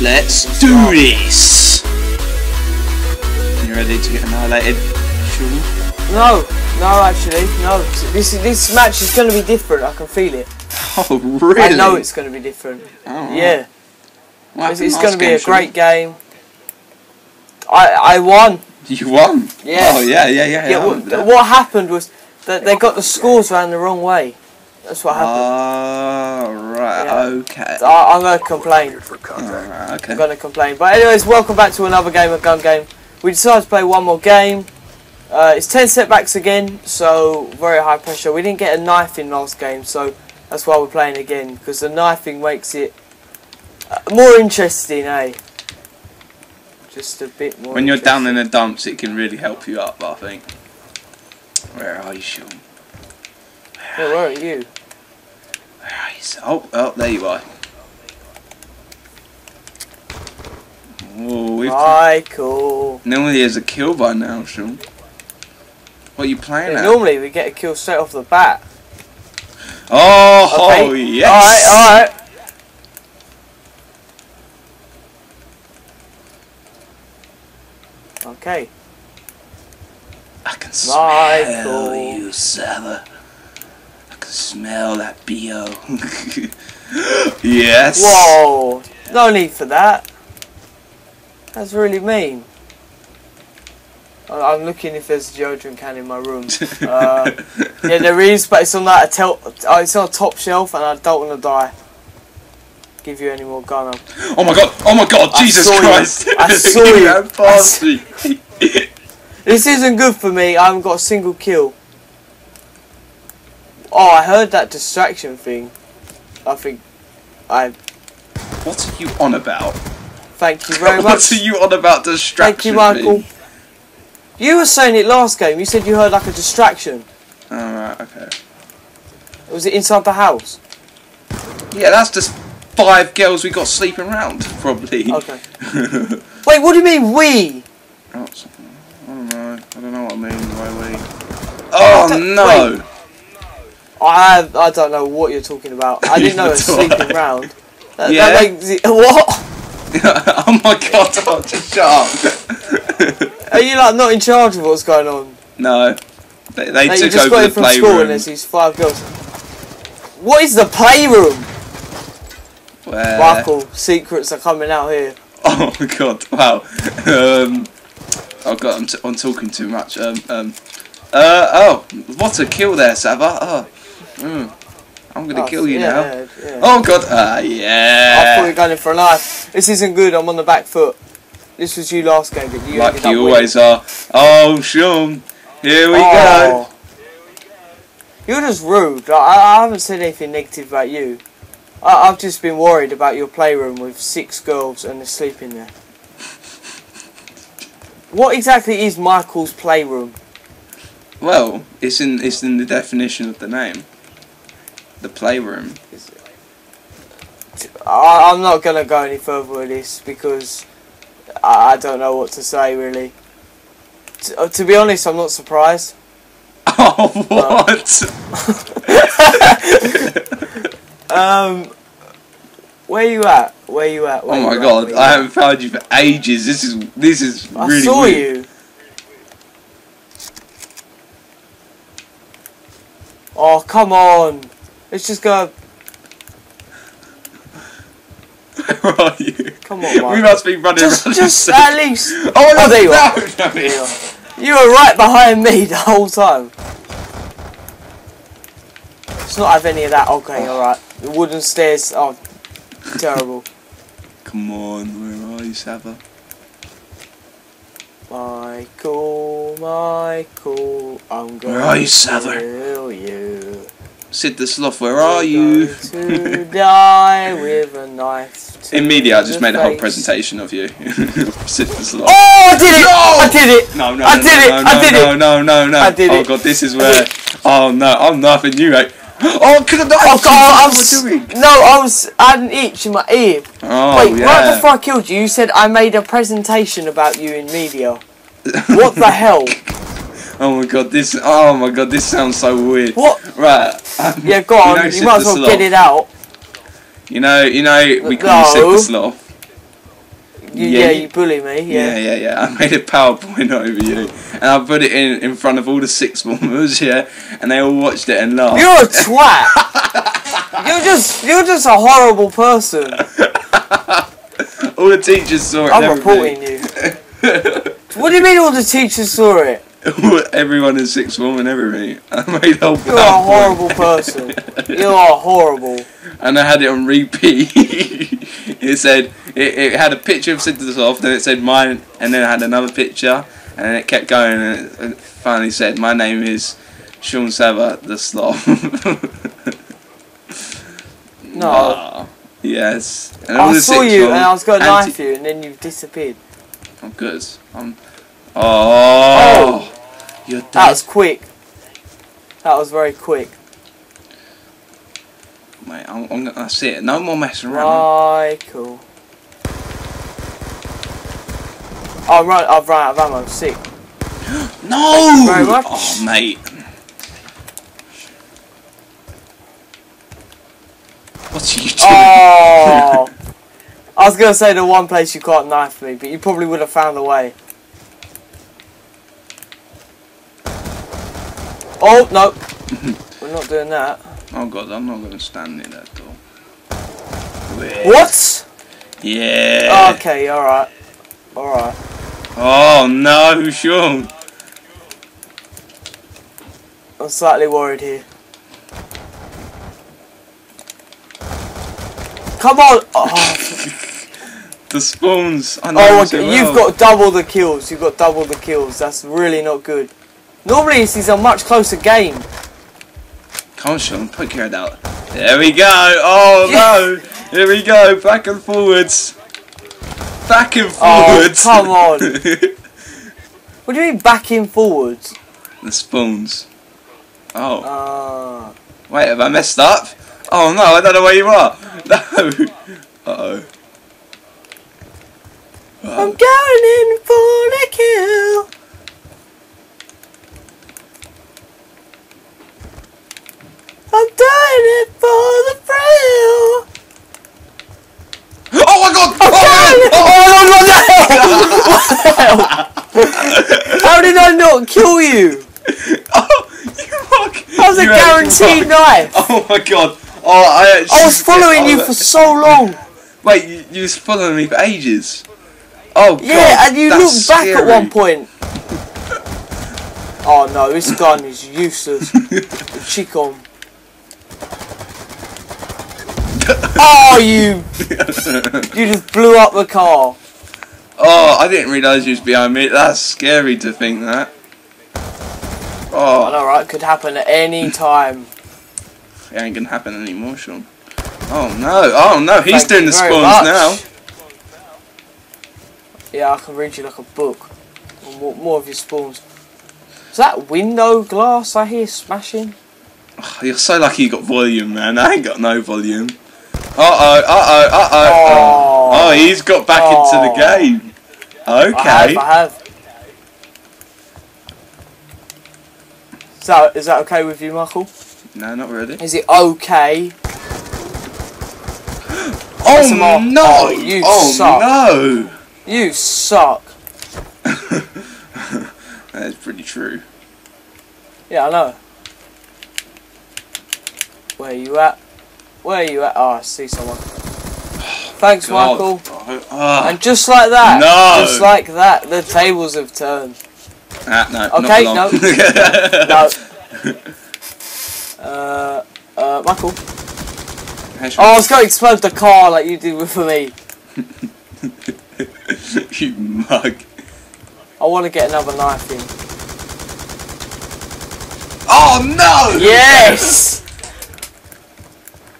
Let's do this! You ready to get annihilated? No, no, actually, no. This this match is going to be different. I can feel it. Oh, really? I know it's going to be different. Oh. Yeah, it's, it's going to be a great game. I I won. You won? Yeah. Oh, yeah, yeah, yeah. Yeah, what, what happened was that they got the scores round the wrong way. That's what happened. Oh, right, Yeah. okay. I, I'm going to complain. Alright, okay. I'm going to complain. But anyways, welcome back to another game of Gun Game. We decided to play one more game. Uh, it's 10 setbacks again, so very high pressure. We didn't get a knife in last game, so that's why we're playing again. Because the knifing makes it uh, more interesting, eh? Just a bit more When you're down in the dumps, it can really help you up, I think. Where are you, Sean? Where are you? Where are you? Oh, oh, there you are. Oh, we've Michael. normally there's a kill by now, Sean. What are you playing Yeah, at? normally we get a kill straight off the bat. Oh, Okay. oh yes. Alright, alright. Okay. I can smell Michael. you, Savva. Smell that bo. yes. Whoa! No need for that. That's really mean. I'm looking if there's a deodorant can in my room. Uh, yeah, there is, but it's on that a tel- oh, it's on a top shelf, and I don't want to die. Give you any more gun? Oh my god! Oh my god! I Jesus saw you. Christ! I saw you. I s- bastard. This isn't good for me. I haven't got a single kill. Oh, I heard that distraction thing. I think I What are you on about? thank you very much. what are you on about distraction? Thank you, Michael. You were saying it last game. You said you heard like a distraction. Alright, okay. Was it inside the house? Yeah, that's just five girls we got sleeping around, probably. Okay. Wait, what do you mean we? Oh, I don't know. I don't know what I mean by we. Oh no! I I don't know what you're talking about. I didn't know it was Neither do I. sleeping round. That, Yeah? that makes what? oh my god! Oh, just shut up. Are you like not in charge of what's going on? no, they, they Like, took just over it the from school and playroom. there's these five girls. What is the playroom? Where... Michael, secrets are coming out here. Oh my god! Wow. Um. Oh god, I'm, t- I'm talking too much. Um. Um. Uh. Oh, what a kill there, Savva. Oh. Mm. I'm gonna Oh, kill you yeah, now. yeah, yeah. Oh god. Ah, yeah. I thought you were going in for a knife. This isn't good. I'm on the back foot. This was you last game, but you Like ended up you winning. always are. Oh, Sean. Here we go. Oh. You're just rude. I, I haven't said anything negative about you. I, I've just been worried about your playroom with six girls and they're sleeping there. What exactly is Michael's playroom? Well, it's in it's in the definition of the name. The playroom. I, I'm not gonna go any further with this because I, I don't know what to say really. T- uh, to be honest, I'm not surprised. Oh what? Um, where you at? Where you at? Where oh my god! I haven't found you for ages. This is this is I really saw weird. you. Oh come on! Let's just go. Where are you? Come on, We must be running Just, around. just at least. Oh, Oh, no, there you no, are. no, no. You were right behind me the whole time. Let's not have any of that. Okay, oh. all right. The wooden stairs. Oh, terrible. Come on, where are you, Savva? Michael, Michael, I'm going Where are you, to kill you. Sid the Sloth, where are you? To die with a knife. In media, I just made a whole presentation of you. Sid the Sloth. Oh, I did it! No! I did it! No, no, I no, did no, it! no, I did no, it! no, no, no. I did oh it! god, this is where. Oh no, I'm knifing you, mate. Oh, could have died. Oh, God, I'm s- doing? No, I was. I had an itch in my ear. Oh Wait, yeah. right before I killed you, you said I made a presentation about you in media. What the hell? Oh my god, this. Oh my god, this sounds so weird. What? Right. um, Yeah, go on. know You, might as well Sloth? get it out. You know, you know, we call you Sid No. the Sloth. You, Yeah, yeah, you- you bully me. Yeah, Yeah. yeah, yeah. I made a PowerPoint over you, and I put it in in front of all the six formers, yeah, and they all watched it and laughed. You're a twat. you're just you're just a horrible person. all the teachers saw it. I'm reporting you. What do you mean all the teachers saw it? Everyone in sixth form and everything. I made You're a horrible person. You are horrible. and I had it on repeat. it said it, it had a picture of Sidorov, then it said mine, and then it had another picture, and then it kept going, and it, finally said, "My name is Sean Savva, the Sloth." No. Ah, yes. And I saw you and I was going to knife you and then you disappeared. I'm good. I'm. Oh. oh, you're dead. That was quick. That was very quick. Mate, I'm, I'm, gonna- that's it. No more messing around. Right, cool. Oh, right, I've run out of ammo. Sick. No! very much. Oh, mate. What are you doing? Oh! I was going to say the one place you can't knife me, but you probably would have found a way. Oh, no. We're not doing that. Oh god, I'm not going to stand near that door. What? Yeah. Okay, alright. Alright. Oh no, Sean. I'm slightly worried here. Come on! Oh, The spawns. I know oh them okay, so you've got double the kills. You've got double the kills. That's really not good. Normally this is a much closer game. Come on, Sean, poke your head out. There we go. Oh no. Here we go. Back and forwards. Back and Oh, forwards. come on. What do you mean backing forwards? the spawns. Oh. Uh, Wait, have I messed up? Oh no, I don't know where you are. No. Uh oh. I'm going in for the kill. I'm doing it for the thrill. Oh my god! Oh, Oh, How did I not kill you? oh, you fuck! That was a You actually guaranteed knife. Oh my god! Oh, I actually. I was following oh, you oh, for so long. Wait, you, you was following me for ages. Oh god! Yeah, and you looked back at one point. Oh no, this gun is useless. the chicken. Oh, you! You just blew up the car. oh, I didn't realise you was behind me. That's scary to think that. Oh. I Oh, know, right? Could happen at any time. it ain't gonna happen anymore, Sean. Oh no! Oh no! He's Thank doing the spawns much. now. Yeah, I can read you like a book. More, more of your spawns. Is that window glass I hear smashing? Oh, you're so lucky you got volume, man. I ain't got no volume. Uh oh! Uh oh! Uh oh! Oh. Oh, he's got back into the Oh. game. I have, Okay. I have. So, is that okay with you, Michael? No, not really. Is it okay? Oh SMR. no! Oh, you oh suck. no! You suck. That is pretty true. Yeah, I know. Where you at? Where are you at? Oh, I see someone. Thanks, God. Michael. Oh. And just like that, No. just like that, the tables have turned. Ah, no, Okay, not No. Uh, uh, Michael. no. Oh, I was going to explode the car like you did with me. you mug. I want to get another knife in. Oh no! Yes!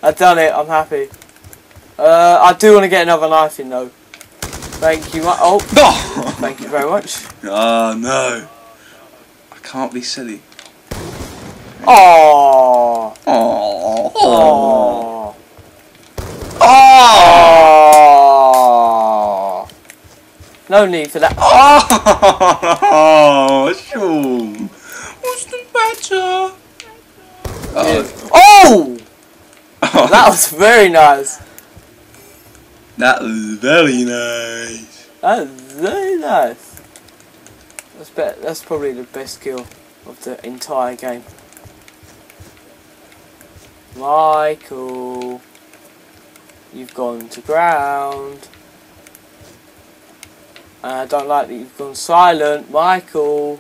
I've done it, I'm happy. Uh, I do want to get another knife in though. Thank you, oh, Oh, thank you very much. oh no! I can't be silly. Oh, Oh. oh, Oh. No need for that. Oh, Sean. What's the matter? Oh, oh, that was very nice. that was very nice. That's very nice. That's bet. That's probably the best kill of the entire game. Michael, you've gone to ground. And I don't like that you've gone silent, Michael.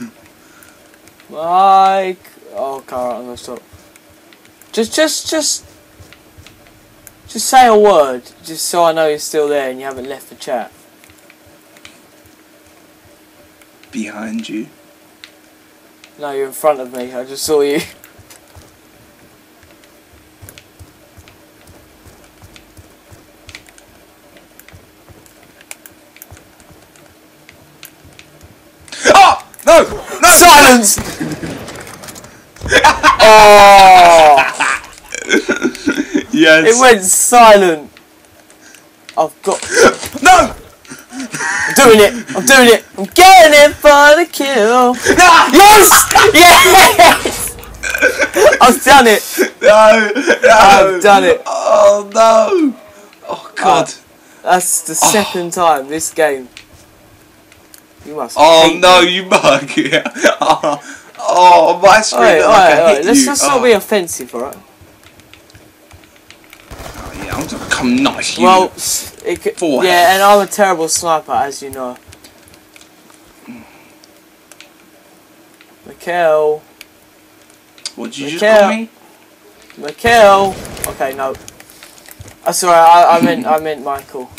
Mike. Oh, okay, I'm gonna stop. Just, just, just, just say a word, just so I know you're still there and you haven't left the chat. Behind you. No, you're in front of me. I just saw you. Oh! No! No! Silence! oh! Yes. It went silent. I've got. No! I'm doing it. I'm doing it. I'm getting it for the kill. Yes! Yes! I've done it. No! No! I've done it. Oh no! Oh god! Uh, that's the oh. second time this game. You must. oh no, me. you mug! Yeah. Oh, oh my screen Alright, looked like alright, I alright. Let's you. just oh. not be offensive, alright? Oh, I'm gonna come nice. You. Well, it could, yeah, and I'm a terrible sniper, as you know. Mikhail, what did you just call me? Mikhail. Okay, no. Uh, sorry, I, I meant I meant Michael.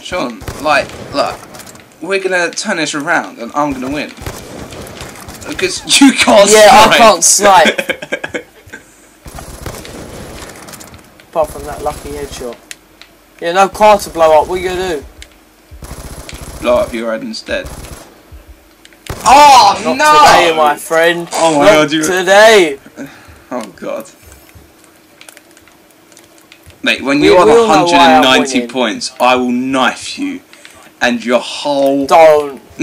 Sean, like, look, we're gonna turn this around and I'm gonna win. Because you can't Yeah, I can't snipe. Apart from that lucky headshot. Yeah, no car to blow up. What are you gonna do? Blow up your head instead. Oh, Not no! today, my friend. Oh my Not God, you- today. Oh god. Mate, when We- you're on we all know why I'm 190 points, I will knife you. And your whole... Don't.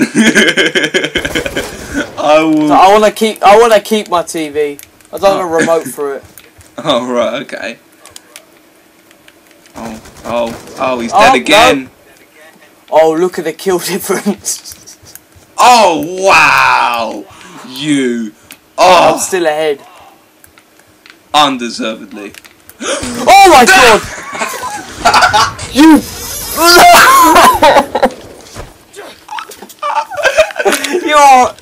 I will... I wanna keep. I wanna keep my TV. I don't want a remote for it. Oh, right, okay. Oh, oh, oh, he's Oh, dead no. again. Oh, look at the kill difference. Oh, wow! You... I'm Oh, still ahead. undeservedly. Oh my god! you. You're.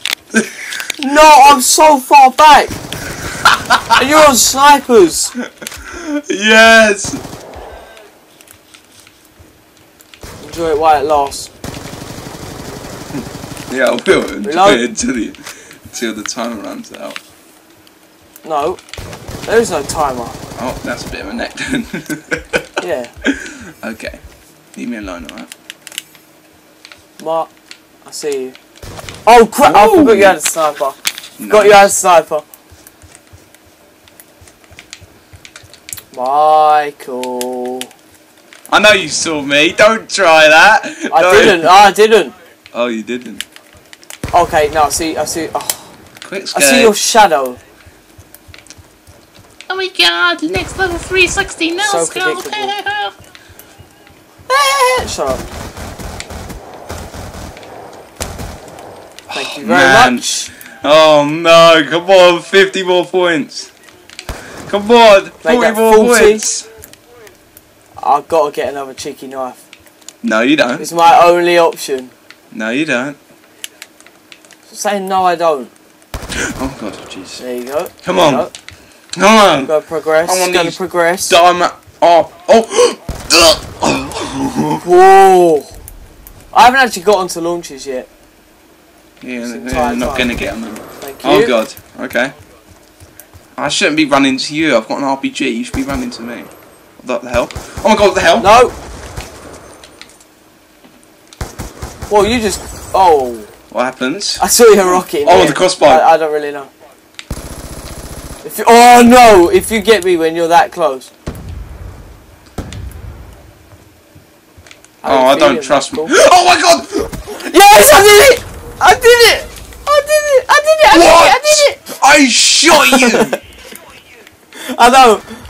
No, I'm so far back. And you're on snipers. Yes! Enjoy it while it lasts. Hmm. Yeah, I will enjoy Reload. it until the, until the timer runs out. No, there is no timer. Oh, that's a bit of a neck then. Yeah, okay. Leave me alone, alright? Mark, I see you. Oh crap! I forgot you had a sniper. Got you had a sniper. Michael. I know you saw me. Don't try that. I No. didn't. Ah, I didn't. Oh, you didn't. Okay, now I see. I see. Oh, Quick I see your shadow. Oh my god, next level 360 no So scope. predictable. Shut up. Thank you very man. much. Oh no! Come on, 50 more points. Come on, 40 more 40. points. I've got to get another cheeky knife. No, you don't. It's my only option. No, you don't. Saying no, I don't. Oh god, jeez. There you go. Come There on. Come on. Go progress. I want Go to these progress. Diamond. Oh. Oh. Whoa! I haven't actually got onto launches yet. yeah, they're not time. gonna get them. Thank oh, you. Oh god. Okay. I shouldn't be running to you. I've got an RPG. You should be running to me. What the hell? Oh my god! What the hell? No. Well, you just. Oh, What happens? I saw your rocket. Oh, there. the crossbow. I, I don't really know. If you, oh no! If you get me when you're that close. Oh, I don't trust me. Oh my god! Yes, I did it! I did it! I did it! I did it! I did it! I did it! I shot you! I know.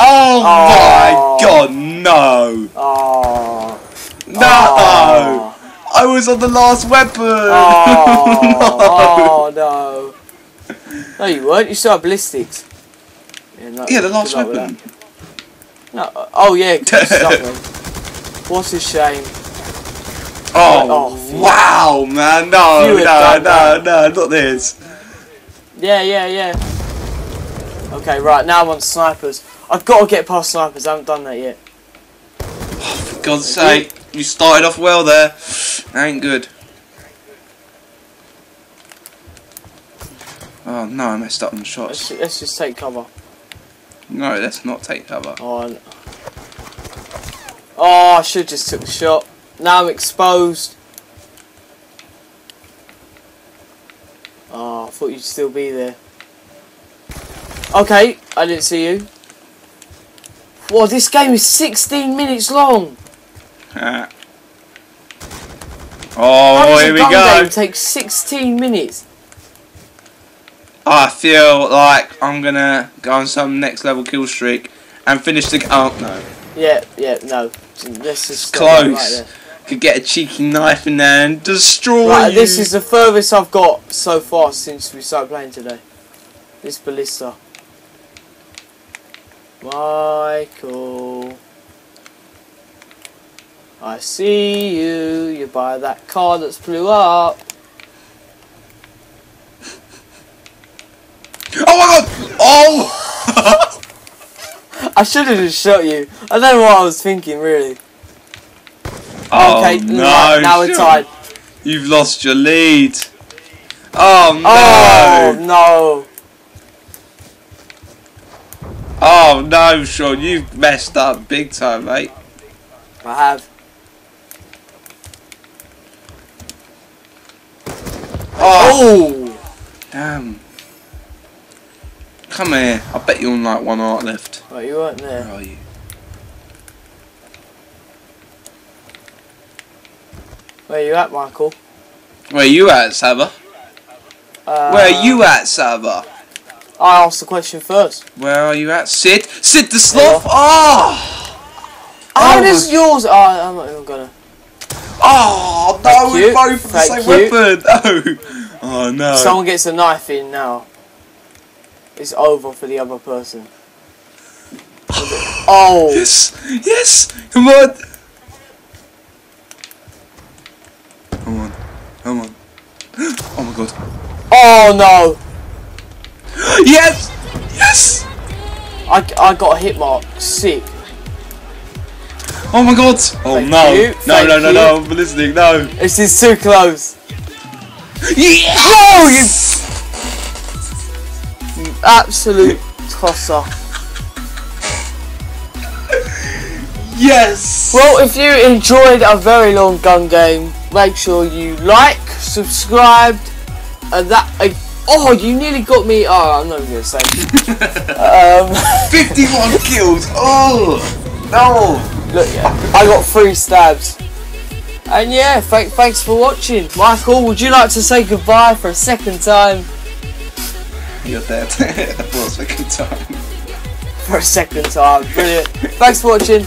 Oh Oh. my god, no! Oh No! Oh, I was on the last weapon! oh, no. No, you weren't. You still have ballistics. Yeah, no, yeah, the last good luck with weapon. No, uh, oh yeah. What's a shame. Oh, Oh, wow, man. No, no, no, done no, not this. Yeah, yeah, yeah. Okay, right, now I'm on snipers. I've got to get past snipers, I haven't done that yet. Oh, for God's sake, you started off well there. That ain't good. Oh no, I messed up on the Let's, let's just take cover. No, let's not take cover. Oh, n- oh I should just took the shot. Now I'm exposed. Oh, I thought you'd still be there. Okay, I didn't see you. Whoa, this game is 16 minutes long. Ah. How oh, does here we go. game take 16 minutes? I feel like I'm gonna go on some next level kill streak and finish the. Oh no, Yeah, yeah, no. Stop that close. right. Could get a cheeky knife in there and destroy Right, you. this is the furthest I've got so far since we started playing today. This ballista. Michael. I see you. You buy that car that's blew up. Oh my god! Oh! I should have just shot you. I don't know what I was thinking, really. oh okay, no! right, now we're tied. You've lost your lead. Oh no! Oh, no. Oh no, Sean, you've messed up big time, mate. I have. Oh, Oh! damn. Come here. I bet you're on like one heart left. Right, you weren't Where are you? Where you at, Michael? Where you at, Savva? Uh, Where are you at, Savva? I asked the question first. Where are you at? Sid? Sid the sloth? Oh! How Oh, does yours? Oh, I'm not even gonna. Oh, no, we're both the same you. weapon. No. Oh, no. Someone gets a knife in now. It's over for the other person. Oh, Yes, yes, come on. Come on, come on. Oh my god. oh no! Yes, yes. I, I got a hit mark. Sick. Oh my god. Oh Thank no. you, No, thank no, no, you. no, I'm listening, no. This is too close. Yes. Oh, you absolute tosser. Yes. Well, if you enjoyed a very long gun game, make sure you like, subscribe, and that. Oh, you nearly got me. Oh, I'm not even gonna say. um, 51 kills. Oh, no. look, yeah, I got three stabs. And yeah, th- thanks for watching. Michael, would you like to say goodbye for a second time? You're dead. For a second time. For a second time. Brilliant. thanks for watching.